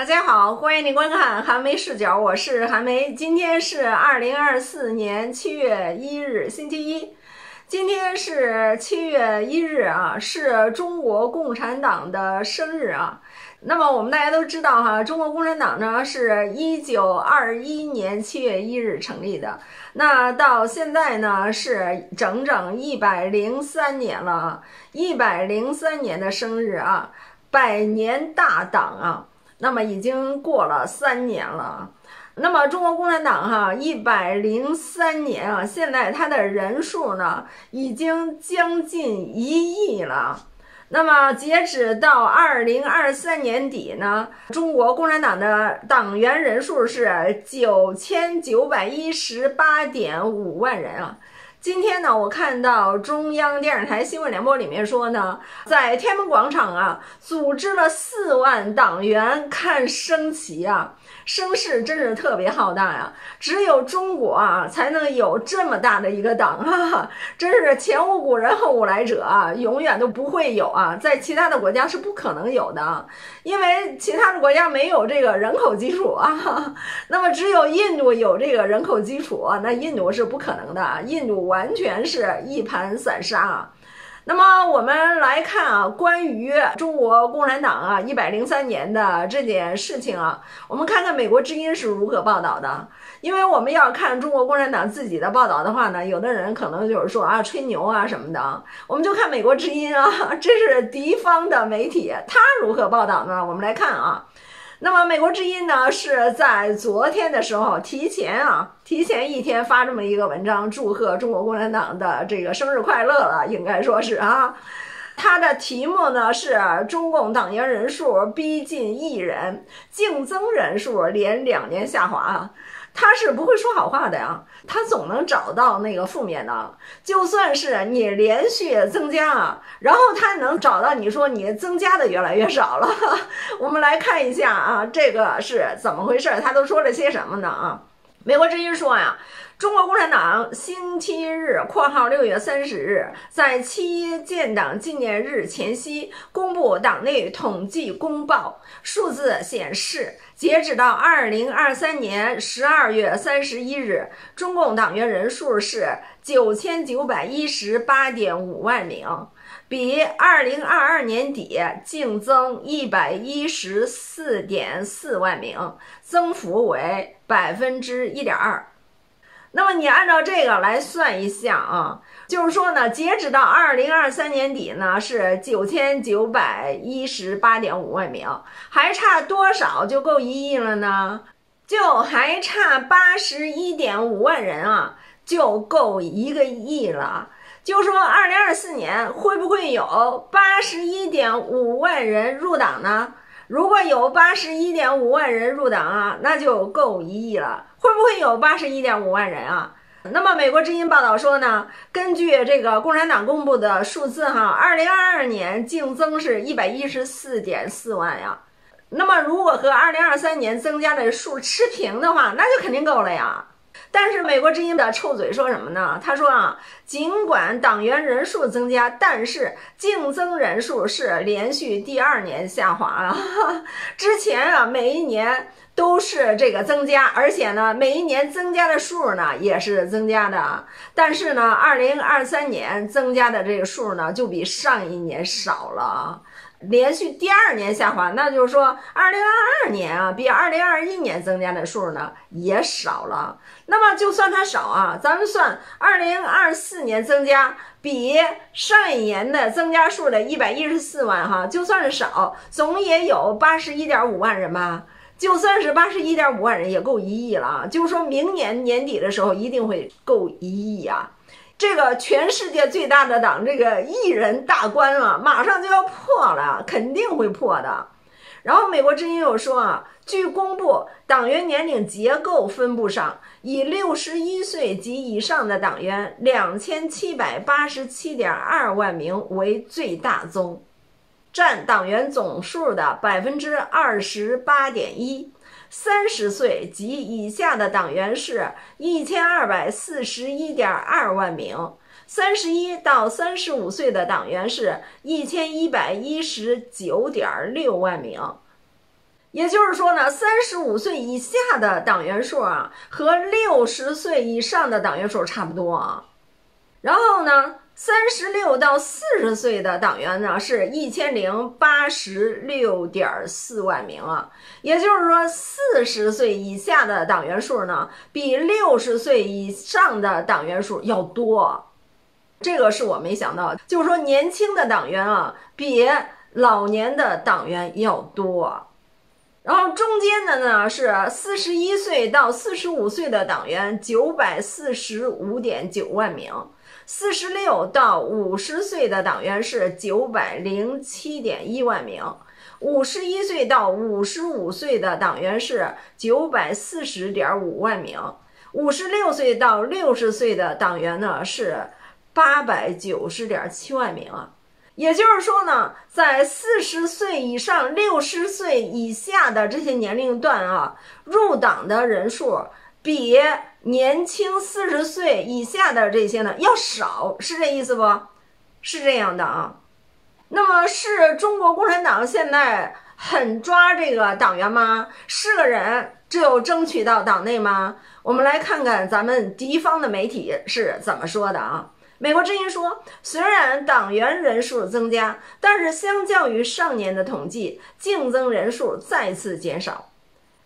大家好，欢迎您观看韩梅视角，我是韩梅。今天是二零二四年七月一日，星期一。今天是七月一日啊，是中国共产党的生日啊。那么我们大家都知道哈，中国共产党呢是一九二一年七月一日成立的，那到现在呢是整整一百零三年了，一百零三年的生日啊，百年大党啊。那么已经过了三年了，那么中国共产党哈一百零三年啊，现在它的人数呢已经将近一亿了。那么截止到二零二三年底呢，中国共产党的党员人数是九千九百一十八点五万人啊。今天呢，我看到中央电视台新闻联播里面说呢，在天安门广场啊，组织了四万党员看升旗啊。声势真是特别浩大呀！只有中国啊，才能有这么大的一个党啊！真是前无古人后无来者啊，永远都不会有啊，在其他的国家是不可能有的，因为其他的国家没有这个人口基础啊。那么只有印度有这个人口基础，那印度是不可能的，印度完全是一盘散沙啊。那么我们来看啊，关于中国共产党啊一百零三年的这件事情啊，我们看看美国之音是如何报道的。因为我们要看中国共产党自己的报道的话呢，有的人可能就是说啊吹牛啊什么的，我们就看美国之音啊，这是敌方的媒体，他如何报道呢？我们来看啊。那么，美国之音呢是在昨天的时候提前啊，提前一天发这么一个文章，祝贺中国共产党的这个生日快乐了，应该说是啊。它的题目呢是中共党员人数逼近亿人，净增人数连两年下滑。他是不会说好话的呀，他总能找到那个负面的。就算是你连续增加啊，然后他能找到你说你增加的越来越少了。我们来看一下啊，这个是怎么回事？他都说了些什么呢？啊，美国之音说呀。中国共产党星期日（括号六月三十日）在七一建党纪念日前夕公布党内统计公报，数字显示，截止到二零二三年十二月三十一日，中共党员人数是九千九百一十八点五万名，比二零二二年底净增一百一十四点四万名，增幅为百分之一点二。那么你按照这个来算一下啊，就是说呢，截止到二零二三年底呢是九千九百一十八点五万名，还差多少就够一亿了呢？就还差八十一点五万人啊，就够一个亿了。就说二零二四年会不会有八十一点五万人入党呢？如果有八十一点五万人入党啊，那就够一亿了。会不会有八十一点五万人啊？那么美国之音报道说呢，根据这个共产党公布的数字哈，二零二二年净增是一百一十四点四万呀。那么如果和二零二三年增加的数持平的话，那就肯定够了呀。但是美国之音的臭嘴说什么呢？他说啊，尽管党员人数增加，但是净增人数是连续第二年下滑啊。之前啊，每一年都是这个增加，而且呢，每一年增加的数呢也是增加的。但是呢，二零二三年增加的这个数呢，就比上一年少了。连续第二年下滑，那就是说，二零二二年啊，比二零二一年增加的数呢也少了。那么就算它少啊，咱们算二零二四年增加比上一年的增加数的一百一十四万哈，就算是少，总也有八十一点五万人吧。就算是八十一点五万人，也够一亿了啊。就是说明年年底的时候，一定会够一亿呀。这个全世界最大的党，这个一人大关啊，马上就要破了，肯定会破的。然后美国之音又说啊，据公布，党员年龄结构分布上，以六十一岁及以上的党员两千七百八十七点二万名为最大宗，占党员总数的百分之二十八点一。三十岁及以下的党员是一千二百四十一点二万名，三十一到三十五岁的党员是一千一百一十九点六万名。也就是说呢，三十五岁以下的党员数啊，和六十岁以上的党员数差不多啊。然后呢，三十六到四十岁的党员呢是一千零八十六点四万名啊。也就是说，四十岁以下的党员数呢，比六十岁以上的党员数要多。这个是我没想到，就是说年轻的党员啊，比老年的党员要多。然后中间的呢是四十一岁到四十五岁的党员九百四十五点九万名，四十六到五十岁的党员是九百零七点一万名，五十一岁到五十五岁的党员是九百四十点五万名，五十六岁到六十岁的党员呢是八百九十点七万名啊。也就是说呢，在四十岁以上、六十岁以下的这些年龄段啊，入党的人数比年轻四十岁以下的这些呢要少，是这意思不？是这样的啊。那么是中国共产党现在很抓这个党员吗？是个人就争取到党内吗？我们来看看咱们敌方的媒体是怎么说的啊。美国之音说，虽然党员人数增加，但是相较于上年的统计，竞争人数再次减少。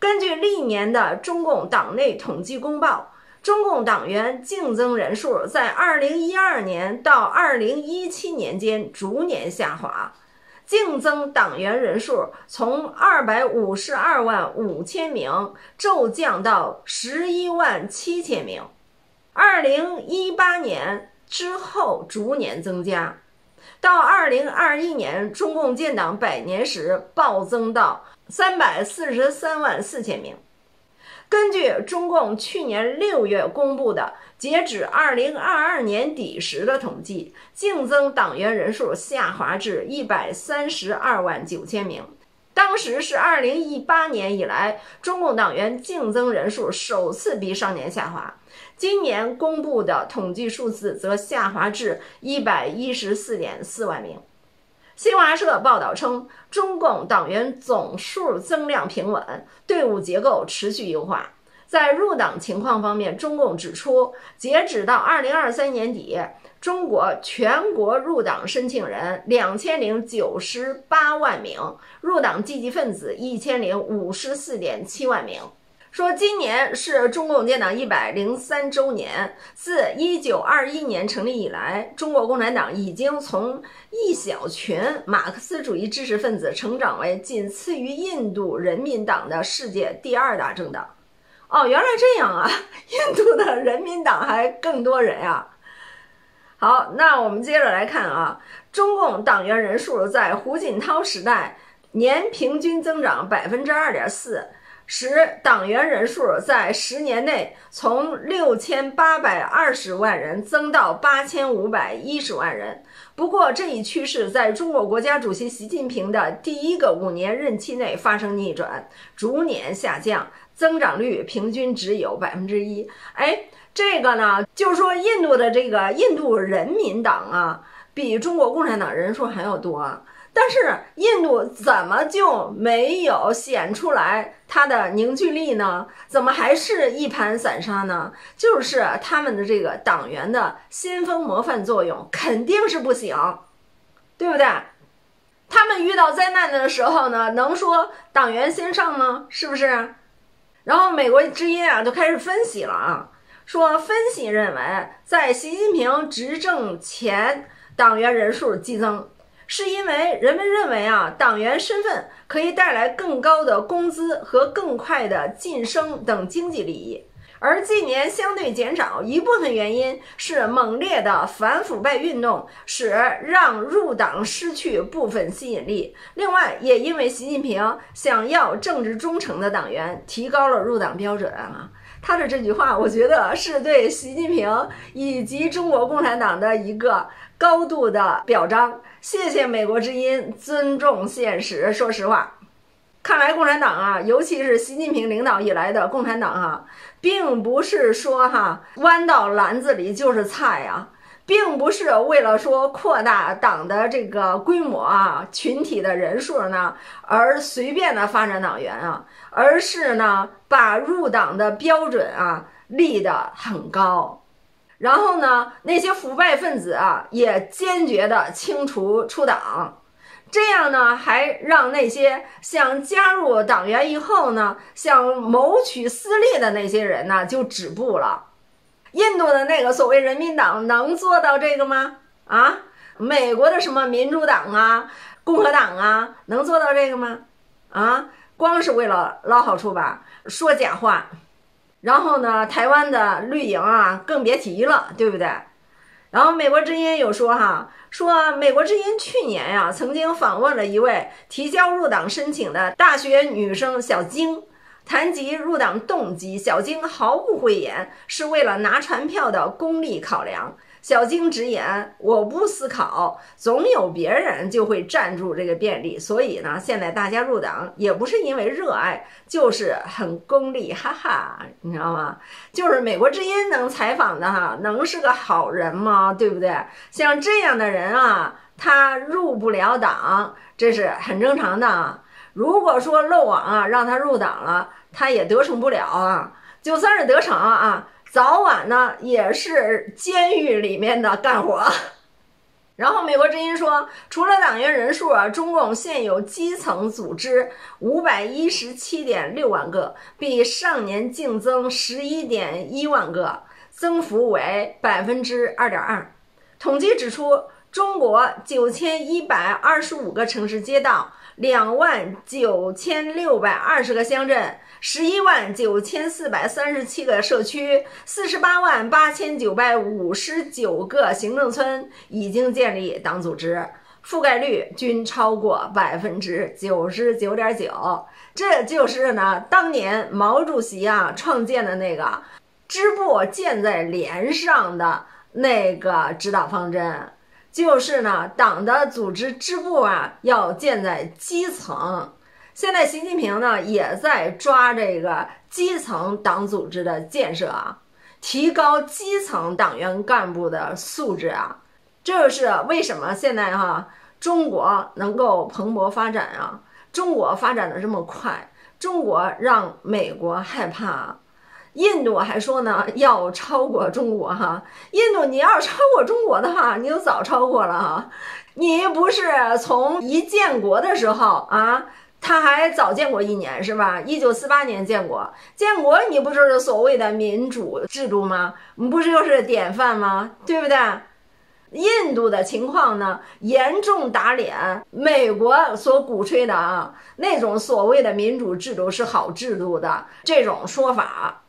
根据历年的中共党内统计公报，中共党员竞争人数在2012年到2017年间逐年下滑，竞争党员人数从252万五千名骤降到11万七千名。2018年。之后逐年增加，到二零二一年中共建党百年时暴增到三百四十三万四千名。根据中共去年六月公布的截止二零二二年底时的统计，净增党员人数下滑至一百三十二万九千名。当时是二零一八年以来中共党员净增人数首次比上年下滑。今年公布的统计数字则下滑至一百一十四点四万名。新华社报道称，中共党员总数增量平稳，队伍结构持续优化。在入党情况方面，中共指出，截止到二零二三年底，中国全国入党申请人两千零九十八万名，入党积极分子一千零五十四点七万名。说今年是中共建党一百零三周年。自一九二一年成立以来，中国共产党已经从一小群马克思主义知识分子成长为仅次于印度人民党的世界第二大政党。哦，原来这样啊！印度的人民党还更多人呀。好，那我们接着来看啊，中共党员人数在胡锦涛时代年平均增长百分之二点四。使党员人数在十年内从六千八百二十万人增到八千五百一十万人。不过，这一趋势在中国国家主席习近平的第一个五年任期内发生逆转，逐年下降，增长率平均只有百分之一。哎，这个呢，就是说印度的这个印度人民党啊，比中国共产党人数还要多。但是印度怎么就没有显出来它的凝聚力呢？怎么还是一盘散沙呢？就是他们的这个党员的先锋模范作用肯定是不行，对不对？他们遇到灾难的时候呢，能说党员先上吗？是不是？然后美国之音啊就开始分析了啊，说分析认为，在习近平执政前，党员人数激增。是因为人们认为啊，党员身份可以带来更高的工资和更快的晋升等经济利益，而近年相对减少，一部分原因是猛烈的反腐败运动使让入党失去部分吸引力。另外，也因为习近平想要政治忠诚的党员，提高了入党标准啊。他的这句话，我觉得是对习近平以及中国共产党的一个高度的表彰。谢谢美国之音，尊重现实。说实话，看来共产党啊，尤其是习近平领导以来的共产党啊，并不是说哈弯到篮子里就是菜啊，并不是为了说扩大党的这个规模啊、群体的人数呢，而随便的发展党员啊，而是呢把入党的标准啊立得很高，然后呢那些腐败分子啊也坚决的清除出党，这样呢还让那些想加入党员以后呢想谋取私利的那些人呢就止步了。印度的那个所谓人民党能做到这个吗？啊，美国的什么民主党啊、共和党啊，能做到这个吗？啊，光是为了捞好处吧，说假话。然后呢，台湾的绿营啊，更别提了，对不对？然后美国之音有说哈，说美国之音去年呀，曾经访问了一位提交入党申请的大学女生小晶。谈及入党动机，小晶毫不讳言，是为了拿传票的功利考量。小晶直言：“我不思考，总有别人就会占住这个便利。所以呢，现在大家入党也不是因为热爱，就是很功利，哈哈，你知道吗？就是美国之音能采访的哈，能是个好人吗？对不对？像这样的人啊，他入不了党，这是很正常的啊。”如果说漏网啊，让他入党了，他也得逞不了啊。就算是得逞啊，早晚呢也是监狱里面的干活。然后美国之音说，除了党员人数啊，中共现有基层组织五百一十七点六万个，比上年净增十一点一万个，增幅为百分之二点二。统计指出，中国九千一百二十五个城市街道。两万九千六百二十个乡镇，十一万九千四百三十七个社区，四十八万八千九百五十九个行政村已经建立党组织，覆盖率均超过百分之九十九点九。这就是呢，当年毛主席啊创建的那个支部建在连上的那个指导方针。就是呢，党的组织支部啊，要建在基层。现在习近平呢，也在抓这个基层党组织的建设啊，提高基层党员干部的素质啊。这是为什么现在哈中国能够蓬勃发展啊？中国发展的这么快，中国让美国害怕。印度还说呢，要超过中国哈。印度，你要是超过中国的话，你就早超过了哈。你不是从一建国的时候啊，他还早建国一年是吧？一九四八年建国，建国你不就是所谓的民主制度吗？你不是又是典范吗？对不对？印度的情况呢，严重打脸美国所鼓吹的啊那种所谓的民主制度是好制度的这种说法。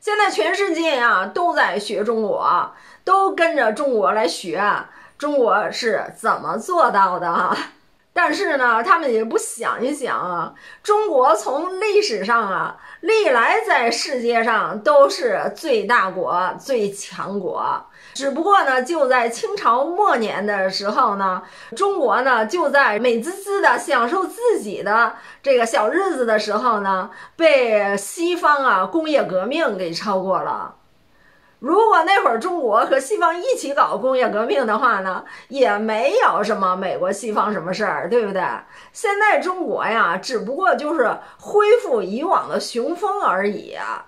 现在全世界啊都在学中国，都跟着中国来学，中国是怎么做到的？但是呢，他们也不想一想啊，中国从历史上啊，历来在世界上都是最大国、最强国。只不过呢，就在清朝末年的时候呢，中国呢就在美滋滋的享受自己的这个小日子的时候呢，被西方啊工业革命给超过了。如果那会儿中国和西方一起搞工业革命的话呢，也没有什么美国西方什么事儿，对不对？现在中国呀，只不过就是恢复以往的雄风而已啊。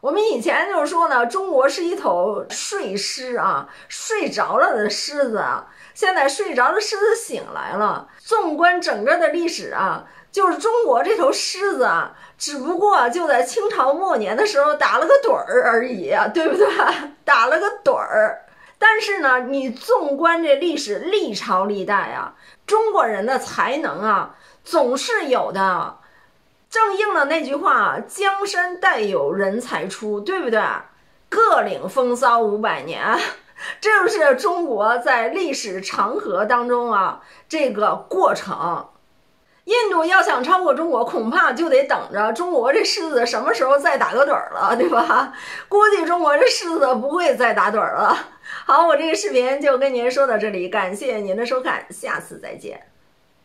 我们以前就是说呢，中国是一头睡狮啊，睡着了的狮子啊。现在睡着的狮子醒来了。纵观整个的历史啊，就是中国这头狮子啊，只不过就在清朝末年的时候打了个盹儿而已，对不对？打了个盹儿。但是呢，你纵观这历史历朝历代啊，中国人的才能啊，总是有的。正应了那句话：“江山代有人才出”，对不对？各领风骚五百年，这就是中国在历史长河当中啊这个过程。印度要想超过中国，恐怕就得等着中国这狮子什么时候再打个盹儿了，对吧？估计中国这狮子不会再打盹儿了。好，我这个视频就跟您说到这里，感谢您的收看，下次再见。